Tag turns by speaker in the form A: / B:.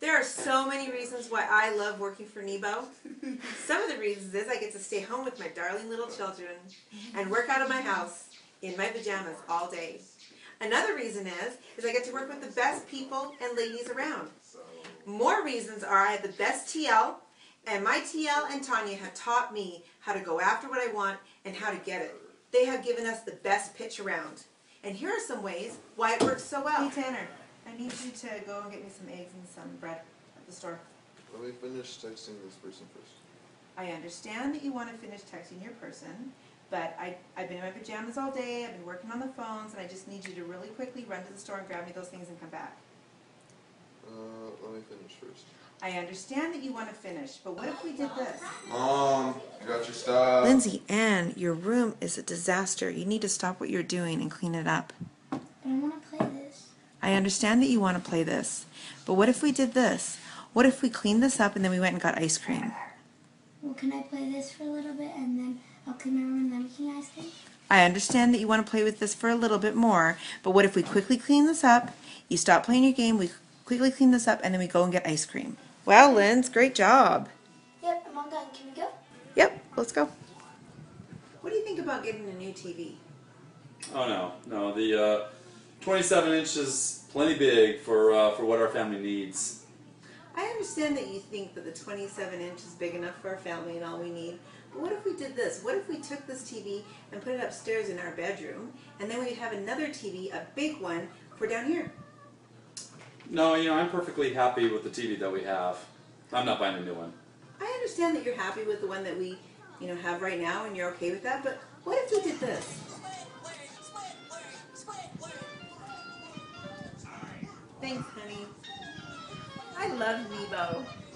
A: There are so many reasons why I love working for Nebo. Some of the reasons is I get to stay home with my darling little children and work out of my house in my pajamas all day. Another reason is is I get to work with the best people and ladies around. More reasons are I have the best TL and my TL and Tanya have taught me how to go after what I want and how to get it. They have given us the best pitch around. And here are some ways why it works so well. Hey Tanner, I need you to go and get me some eggs and some bread at the store.
B: Let me finish texting this person first.
A: I understand that you want to finish texting your person, but I, I've been in my pajamas all day, I've been working on the phones, and I just need you to really quickly run to the store and grab me those things and come back.
B: Uh, let me finish first.
A: I understand that you want to finish, but what if we did this?
B: Mom, you got your stuff.
A: Lindsay, Ann, your room is a disaster. You need to stop what you're doing and clean it up.
C: I want to play this.
A: I understand that you want to play this, but what if we did this? What if we cleaned this up and then we went and got ice cream?
C: Well, can I play this for a little bit and then I'll clean my room and then we can ice cream?
A: I understand that you want to play with this for a little bit more, but what if we quickly clean this up, you stop playing your game, we quickly clean this up, and then we go and get ice cream? Well, Linz, great job.
C: Yep, I'm all done. Can we go?
A: Yep, let's go. What do you think about getting a new TV?
D: Oh no, no. The uh, 27 inches, plenty big for uh, for what our family needs.
A: I understand that you think that the 27 inch is big enough for our family and all we need. But what if we did this? What if we took this TV and put it upstairs in our bedroom, and then we'd have another TV, a big one, for down here?
D: No, you know I'm perfectly happy with the TV that we have. I'm not buying a new one.
A: I understand that you're happy with the one that we, you know, have right now, and you're okay with that. But what if we did this? Thanks, honey. I love Nebo.